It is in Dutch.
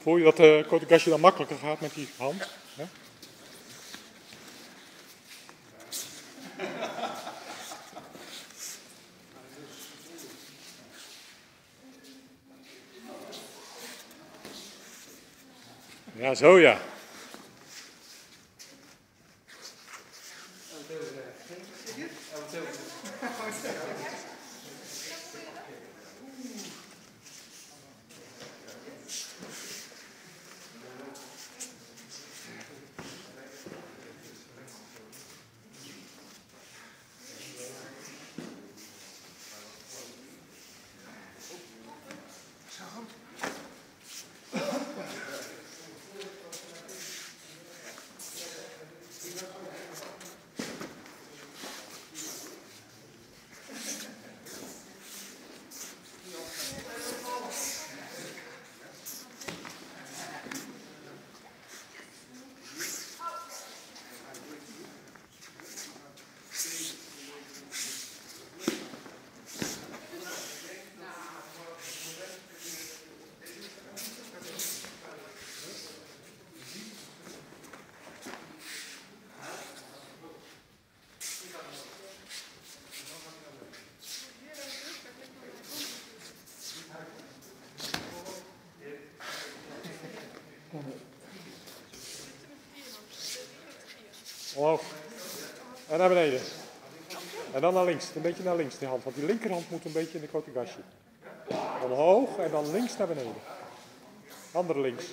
Voel je dat de korte gasje dan makkelijker gaat met die hand? Ja, zo ja. there was a. I'm say. Omhoog. En naar beneden. En dan naar links. Een beetje naar links die hand. Want die linkerhand moet een beetje in de kotegasje. Omhoog en dan links naar beneden. Andere links.